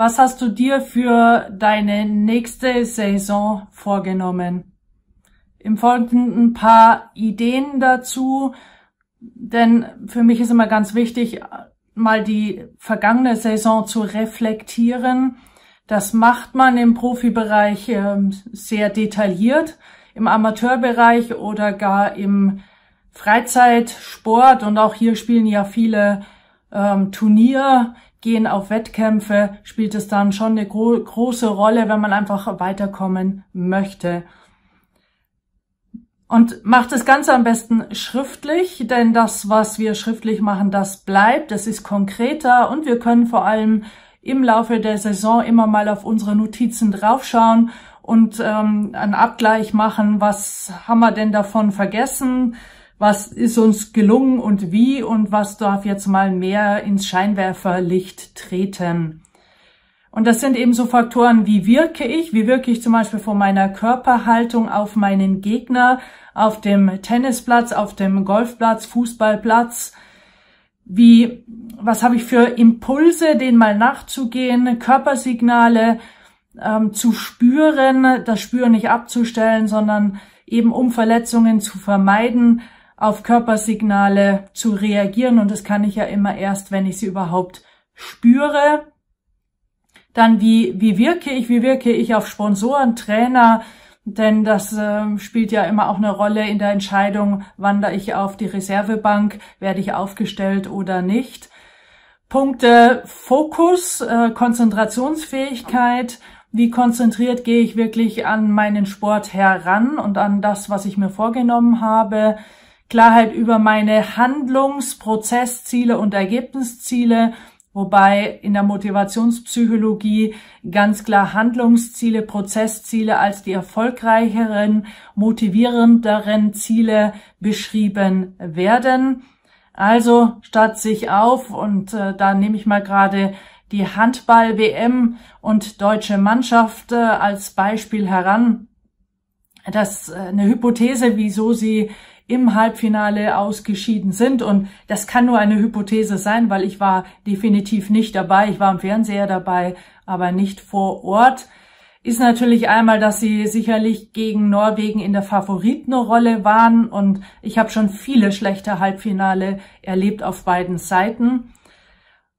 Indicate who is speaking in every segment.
Speaker 1: Was hast du dir für deine nächste Saison vorgenommen? Im Folgenden ein paar Ideen dazu, denn für mich ist immer ganz wichtig, mal die vergangene Saison zu reflektieren. Das macht man im Profibereich ähm, sehr detailliert, im Amateurbereich oder gar im Freizeitsport und auch hier spielen ja viele ähm, Turnier, gehen auf Wettkämpfe, spielt es dann schon eine gro große Rolle, wenn man einfach weiterkommen möchte. Und macht das Ganze am besten schriftlich, denn das, was wir schriftlich machen, das bleibt, das ist konkreter und wir können vor allem im Laufe der Saison immer mal auf unsere Notizen draufschauen und ähm, einen Abgleich machen, was haben wir denn davon vergessen, was ist uns gelungen und wie und was darf jetzt mal mehr ins Scheinwerferlicht treten. Und das sind eben so Faktoren, wie wirke ich, wie wirke ich zum Beispiel von meiner Körperhaltung auf meinen Gegner, auf dem Tennisplatz, auf dem Golfplatz, Fußballplatz, wie, was habe ich für Impulse, denen mal nachzugehen, Körpersignale ähm, zu spüren, das Spüren nicht abzustellen, sondern eben um Verletzungen zu vermeiden, auf Körpersignale zu reagieren. Und das kann ich ja immer erst, wenn ich sie überhaupt spüre. Dann wie, wie wirke ich, wie wirke ich auf Sponsoren, Trainer, denn das äh, spielt ja immer auch eine Rolle in der Entscheidung, wandere ich auf die Reservebank, werde ich aufgestellt oder nicht. Punkte Fokus, äh, Konzentrationsfähigkeit, wie konzentriert gehe ich wirklich an meinen Sport heran und an das, was ich mir vorgenommen habe. Klarheit über meine Handlungs-, Prozessziele und Ergebnisziele wobei in der Motivationspsychologie ganz klar Handlungsziele, Prozessziele als die erfolgreicheren, motivierenderen Ziele beschrieben werden. Also statt sich auf, und äh, da nehme ich mal gerade die Handball-WM und deutsche Mannschaft äh, als Beispiel heran, das äh, eine Hypothese, wieso sie im Halbfinale ausgeschieden sind. Und das kann nur eine Hypothese sein, weil ich war definitiv nicht dabei. Ich war im Fernseher dabei, aber nicht vor Ort. Ist natürlich einmal, dass sie sicherlich gegen Norwegen in der Favoritenrolle waren und ich habe schon viele schlechte Halbfinale erlebt auf beiden Seiten.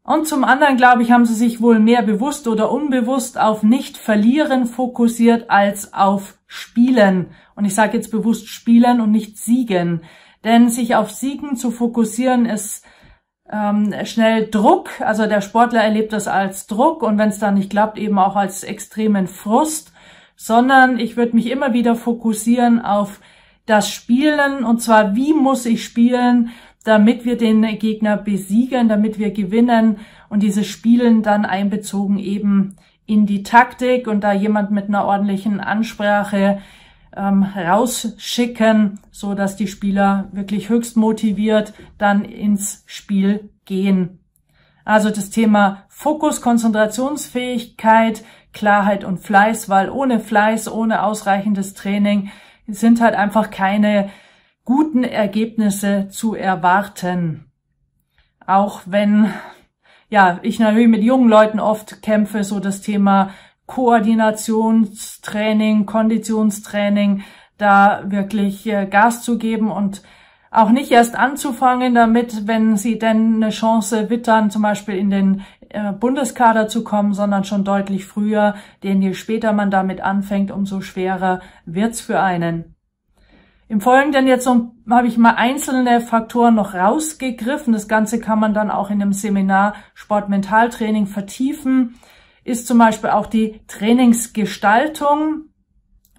Speaker 1: Und zum anderen, glaube ich, haben sie sich wohl mehr bewusst oder unbewusst auf Nicht-Verlieren fokussiert als auf Spielen. Und ich sage jetzt bewusst Spielen und nicht Siegen. Denn sich auf Siegen zu fokussieren ist ähm, schnell Druck. Also der Sportler erlebt das als Druck und wenn es dann nicht klappt, eben auch als extremen Frust. Sondern ich würde mich immer wieder fokussieren auf das Spielen und zwar, wie muss ich spielen, damit wir den Gegner besiegen, damit wir gewinnen und dieses Spielen dann einbezogen eben in die Taktik und da jemand mit einer ordentlichen Ansprache ähm, rausschicken, so dass die Spieler wirklich höchst motiviert dann ins Spiel gehen. Also das Thema Fokus, Konzentrationsfähigkeit, Klarheit und Fleiß, weil ohne Fleiß, ohne ausreichendes Training sind halt einfach keine guten Ergebnisse zu erwarten. Auch wenn, ja, ich natürlich mit jungen Leuten oft kämpfe, so das Thema Koordinationstraining, Konditionstraining, da wirklich äh, Gas zu geben und auch nicht erst anzufangen damit, wenn sie denn eine Chance wittern, zum Beispiel in den äh, Bundeskader zu kommen, sondern schon deutlich früher, denn je später man damit anfängt, umso schwerer wird's für einen. Im Folgenden jetzt so, habe ich mal einzelne Faktoren noch rausgegriffen. Das Ganze kann man dann auch in einem Seminar Sportmentaltraining vertiefen. Ist zum Beispiel auch die Trainingsgestaltung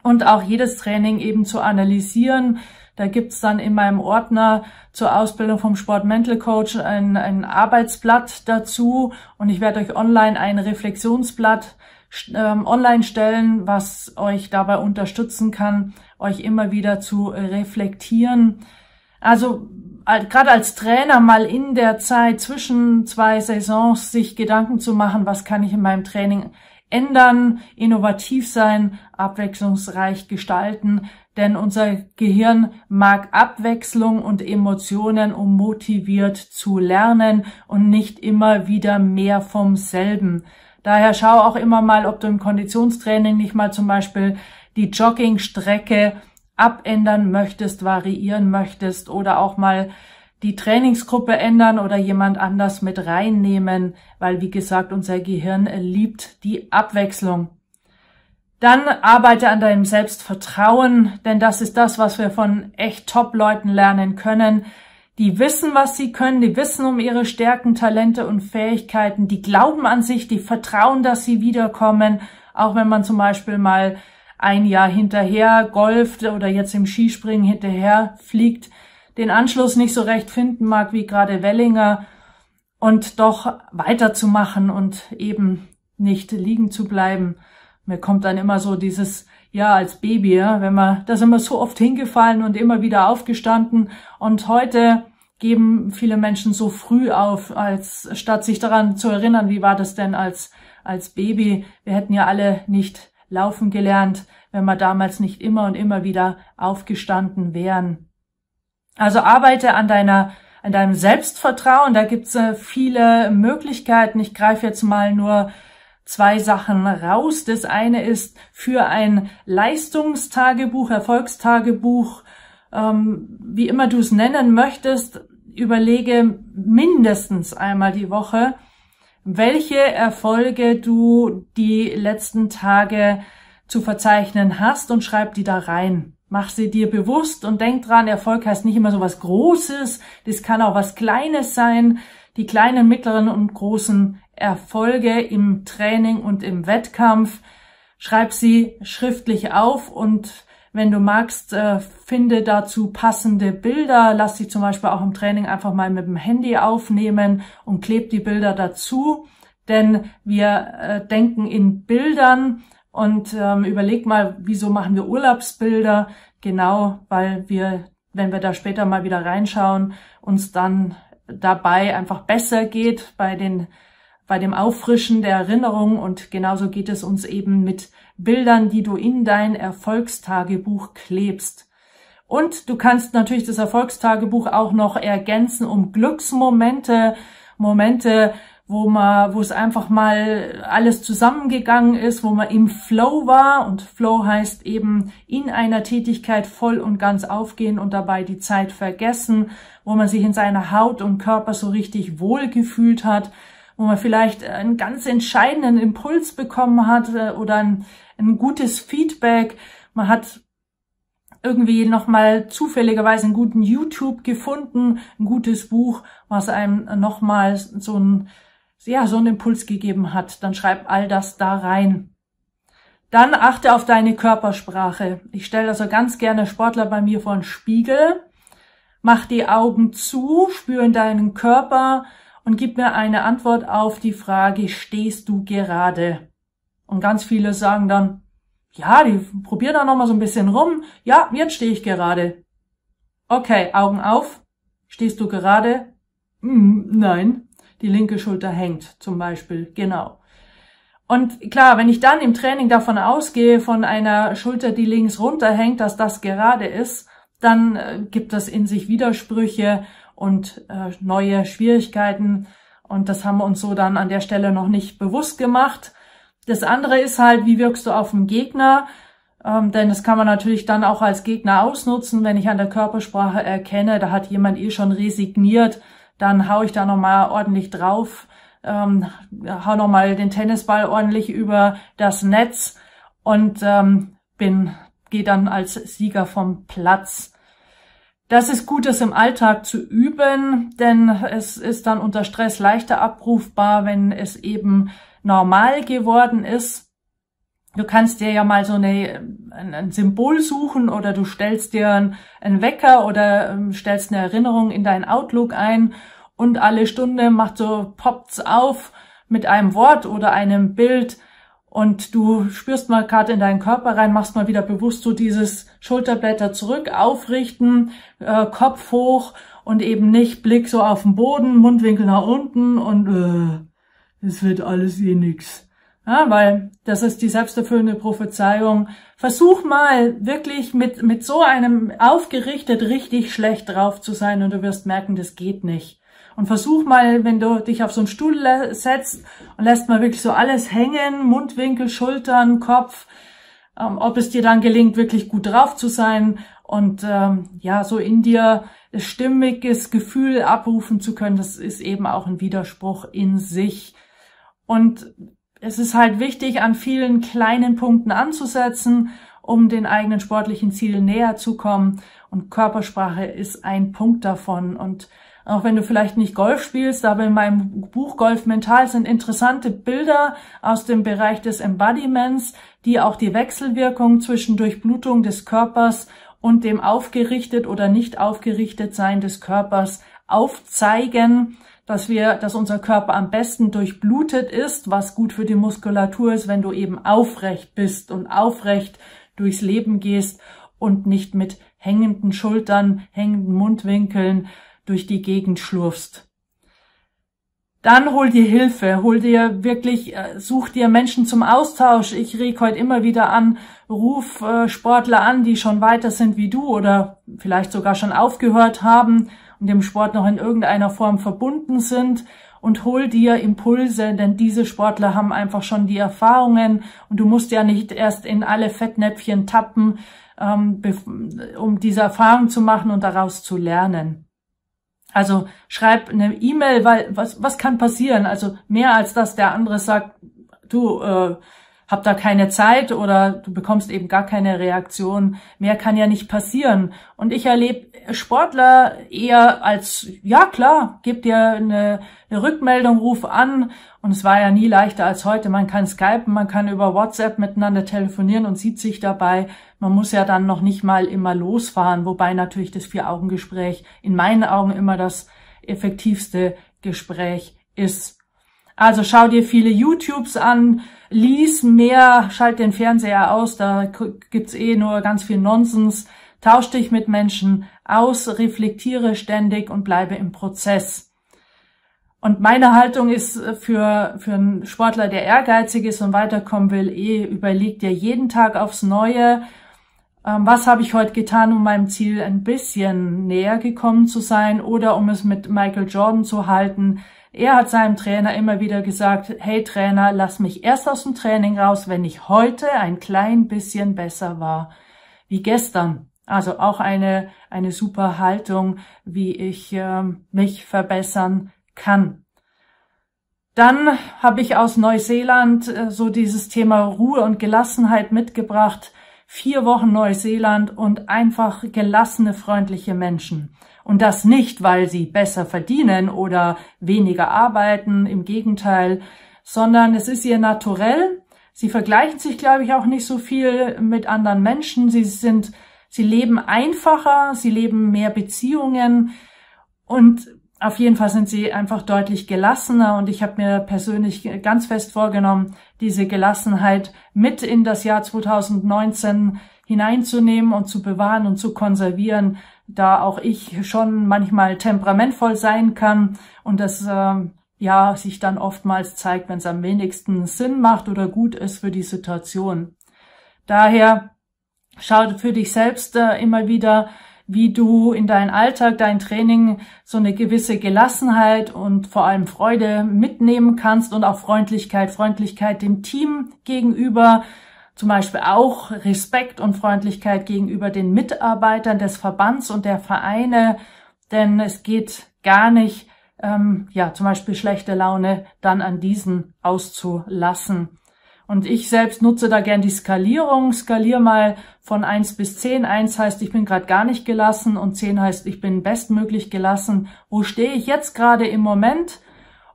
Speaker 1: und auch jedes Training eben zu analysieren. Da gibt's dann in meinem Ordner zur Ausbildung vom Sport Mental Coach ein, ein Arbeitsblatt dazu und ich werde euch online ein Reflexionsblatt ähm, online stellen, was euch dabei unterstützen kann, euch immer wieder zu reflektieren. Also gerade als Trainer mal in der Zeit zwischen zwei Saisons sich Gedanken zu machen, was kann ich in meinem Training ändern, innovativ sein, abwechslungsreich gestalten, denn unser Gehirn mag Abwechslung und Emotionen, um motiviert zu lernen und nicht immer wieder mehr vom selben. Daher schau auch immer mal, ob du im Konditionstraining nicht mal zum Beispiel die Joggingstrecke abändern möchtest, variieren möchtest oder auch mal die Trainingsgruppe ändern oder jemand anders mit reinnehmen, weil wie gesagt, unser Gehirn liebt die Abwechslung. Dann arbeite an deinem Selbstvertrauen, denn das ist das, was wir von echt Top-Leuten lernen können. Die wissen, was sie können, die wissen um ihre Stärken, Talente und Fähigkeiten, die glauben an sich, die vertrauen, dass sie wiederkommen, auch wenn man zum Beispiel mal ein Jahr hinterher golft oder jetzt im Skispringen hinterher fliegt, den Anschluss nicht so recht finden mag wie gerade Wellinger und doch weiterzumachen und eben nicht liegen zu bleiben. Mir kommt dann immer so dieses, ja, als Baby, ja, wenn man, da sind wir so oft hingefallen und immer wieder aufgestanden. Und heute geben viele Menschen so früh auf, als statt sich daran zu erinnern, wie war das denn als, als Baby? Wir hätten ja alle nicht laufen gelernt, wenn wir damals nicht immer und immer wieder aufgestanden wären. Also arbeite an deiner an deinem Selbstvertrauen. Da gibt's äh, viele Möglichkeiten. Ich greife jetzt mal nur zwei Sachen raus. Das eine ist für ein Leistungstagebuch, Erfolgstagebuch, ähm, wie immer du es nennen möchtest, überlege mindestens einmal die Woche, welche Erfolge du die letzten Tage zu verzeichnen hast und schreib die da rein. Mach sie dir bewusst und denk dran, Erfolg heißt nicht immer so was Großes, das kann auch was Kleines sein. Die kleinen, mittleren und großen Erfolge im Training und im Wettkampf, schreib sie schriftlich auf und wenn du magst, äh, finde dazu passende Bilder. Lass sie zum Beispiel auch im Training einfach mal mit dem Handy aufnehmen und kleb die Bilder dazu. Denn wir äh, denken in Bildern und ähm, überleg mal, wieso machen wir Urlaubsbilder? Genau, weil wir, wenn wir da später mal wieder reinschauen, uns dann dabei einfach besser geht bei den bei dem Auffrischen der Erinnerung und genauso geht es uns eben mit Bildern, die du in dein Erfolgstagebuch klebst. Und du kannst natürlich das Erfolgstagebuch auch noch ergänzen um Glücksmomente, Momente, wo man, wo es einfach mal alles zusammengegangen ist, wo man im Flow war und Flow heißt eben in einer Tätigkeit voll und ganz aufgehen und dabei die Zeit vergessen, wo man sich in seiner Haut und Körper so richtig wohl gefühlt hat, wo man vielleicht einen ganz entscheidenden Impuls bekommen hat äh, oder ein, ein gutes Feedback. Man hat irgendwie nochmal zufälligerweise einen guten YouTube gefunden, ein gutes Buch, was einem nochmal so ein ja, so einen Impuls gegeben hat, dann schreib all das da rein. Dann achte auf deine Körpersprache. Ich stelle also ganz gerne Sportler bei mir vor einen Spiegel, mach die Augen zu, spür in deinen Körper und gib mir eine Antwort auf die Frage, stehst du gerade? Und ganz viele sagen dann, ja, die probieren da nochmal so ein bisschen rum. Ja, jetzt stehe ich gerade. Okay, Augen auf. Stehst du gerade? Hm, nein die linke Schulter hängt zum Beispiel. Genau. Und klar, wenn ich dann im Training davon ausgehe, von einer Schulter, die links runterhängt, dass das gerade ist, dann äh, gibt das in sich Widersprüche und äh, neue Schwierigkeiten. Und das haben wir uns so dann an der Stelle noch nicht bewusst gemacht. Das andere ist halt, wie wirkst du auf den Gegner? Ähm, denn das kann man natürlich dann auch als Gegner ausnutzen, wenn ich an der Körpersprache erkenne, da hat jemand eh schon resigniert, dann hau ich da nochmal ordentlich drauf, ähm, hau nochmal den Tennisball ordentlich über das Netz und ähm, bin, gehe dann als Sieger vom Platz. Das ist gut, das im Alltag zu üben, denn es ist dann unter Stress leichter abrufbar, wenn es eben normal geworden ist. Du kannst dir ja mal so eine, ein, Symbol suchen oder du stellst dir einen, Wecker oder ähm, stellst eine Erinnerung in dein Outlook ein und alle Stunde macht so, poppt's auf mit einem Wort oder einem Bild und du spürst mal gerade in deinen Körper rein, machst mal wieder bewusst so dieses Schulterblätter zurück, aufrichten, äh, Kopf hoch und eben nicht Blick so auf den Boden, Mundwinkel nach unten und äh, es wird alles eh nix. Ja, weil das ist die selbsterfüllende Prophezeiung. Versuch mal wirklich mit, mit so einem aufgerichtet richtig schlecht drauf zu sein und du wirst merken, das geht nicht. Und versuch mal, wenn du dich auf so einen Stuhl setzt und lässt mal wirklich so alles hängen, Mundwinkel, Schultern, Kopf, ähm, ob es dir dann gelingt, wirklich gut drauf zu sein und ähm, ja, so in dir stimmiges Gefühl abrufen zu können, das ist eben auch ein Widerspruch in sich. Und es ist halt wichtig, an vielen kleinen Punkten anzusetzen, um den eigenen sportlichen Zielen näher zu kommen. Und Körpersprache ist ein Punkt davon. Und auch wenn du vielleicht nicht Golf spielst, aber in meinem Buch Golf Mental sind interessante Bilder aus dem Bereich des Embodiments, die auch die Wechselwirkung zwischen Durchblutung des Körpers und dem aufgerichtet oder nicht aufgerichtet sein des Körpers aufzeigen, dass wir, dass unser Körper am besten durchblutet ist, was gut für die Muskulatur ist, wenn du eben aufrecht bist und aufrecht durchs Leben gehst und nicht mit hängenden Schultern, hängenden Mundwinkeln durch die Gegend schlurfst. Dann hol dir Hilfe, hol dir wirklich, äh, such dir Menschen zum Austausch. Ich reg heute immer wieder an, ruf äh, Sportler an, die schon weiter sind wie du oder vielleicht sogar schon aufgehört haben und dem Sport noch in irgendeiner Form verbunden sind und hol dir Impulse, denn diese Sportler haben einfach schon die Erfahrungen und du musst ja nicht erst in alle Fettnäpfchen tappen, ähm, um diese Erfahrung zu machen und daraus zu lernen. Also schreib eine E-Mail, weil was, was kann passieren? Also mehr als dass der andere sagt, du äh, hab da keine Zeit oder du bekommst eben gar keine Reaktion. Mehr kann ja nicht passieren. Und ich erlebe Sportler eher als, ja klar, gib dir eine, eine Rückmeldung, ruf an. Und es war ja nie leichter als heute. Man kann skypen, man kann über WhatsApp miteinander telefonieren und sieht sich dabei. Man muss ja dann noch nicht mal immer losfahren, wobei natürlich das Vier-Augen-Gespräch in meinen Augen immer das effektivste Gespräch ist. Also schau dir viele YouTubes an, lies mehr, schalt den Fernseher aus, da gibt's eh nur ganz viel Nonsens. Tausch dich mit Menschen aus, reflektiere ständig und bleibe im Prozess. Und meine Haltung ist für, für einen Sportler, der ehrgeizig ist und weiterkommen will, eh, überleg dir jeden Tag aufs Neue, ähm, was habe ich heute getan, um meinem Ziel ein bisschen näher gekommen zu sein oder um es mit Michael Jordan zu halten, er hat seinem Trainer immer wieder gesagt, hey Trainer, lass mich erst aus dem Training raus, wenn ich heute ein klein bisschen besser war wie gestern. Also auch eine, eine super Haltung, wie ich äh, mich verbessern kann. Dann habe ich aus Neuseeland äh, so dieses Thema Ruhe und Gelassenheit mitgebracht. Vier Wochen Neuseeland und einfach gelassene, freundliche Menschen. Und das nicht, weil sie besser verdienen oder weniger arbeiten, im Gegenteil, sondern es ist ihr naturell. Sie vergleichen sich, glaube ich, auch nicht so viel mit anderen Menschen. Sie sind, sie leben einfacher, sie leben mehr Beziehungen und auf jeden Fall sind sie einfach deutlich gelassener und ich habe mir persönlich ganz fest vorgenommen, diese Gelassenheit mit in das Jahr 2019 hineinzunehmen und zu bewahren und zu konservieren, da auch ich schon manchmal temperamentvoll sein kann und das äh, ja sich dann oftmals zeigt, wenn es am wenigsten Sinn macht oder gut ist für die Situation. Daher schau für dich selbst äh, immer wieder, wie du in deinen Alltag, dein Training so eine gewisse Gelassenheit und vor allem Freude mitnehmen kannst und auch Freundlichkeit, Freundlichkeit dem Team gegenüber, zum Beispiel auch Respekt und Freundlichkeit gegenüber den Mitarbeitern des Verbands und der Vereine, denn es geht gar nicht, ähm, ja, zum Beispiel schlechte Laune dann an diesen auszulassen. Und ich selbst nutze da gern die Skalierung. Skalier mal von eins bis zehn. Eins heißt, ich bin gerade gar nicht gelassen und zehn heißt, ich bin bestmöglich gelassen. Wo stehe ich jetzt gerade im Moment?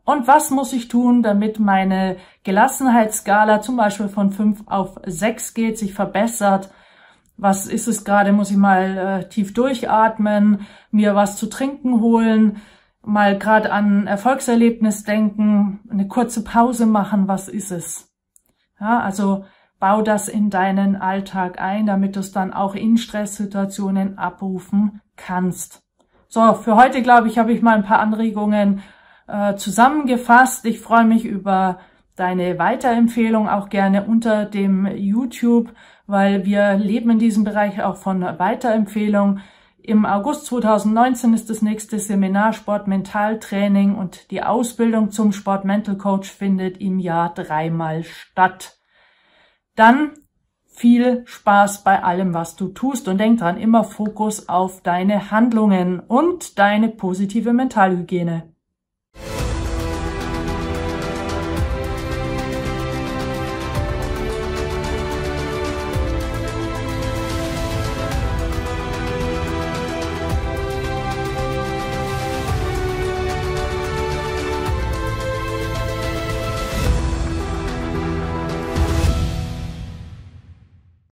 Speaker 1: Und was muss ich tun, damit meine Gelassenheitsskala zum Beispiel von 5 auf 6 geht, sich verbessert? Was ist es gerade? Muss ich mal äh, tief durchatmen, mir was zu trinken holen, mal gerade an Erfolgserlebnis denken, eine kurze Pause machen? Was ist es? Ja, also bau das in deinen Alltag ein, damit du es dann auch in Stresssituationen abrufen kannst. So, für heute glaube ich, habe ich mal ein paar Anregungen äh, zusammengefasst. Ich freue mich über deine Weiterempfehlung auch gerne unter dem YouTube, weil wir leben in diesem Bereich auch von Weiterempfehlung. Im August 2019 ist das nächste Seminar Sport Mentaltraining und die Ausbildung zum Sport Mental Coach findet im Jahr dreimal statt. Dann viel Spaß bei allem, was du tust und denk dran, immer Fokus auf deine Handlungen und deine positive Mentalhygiene.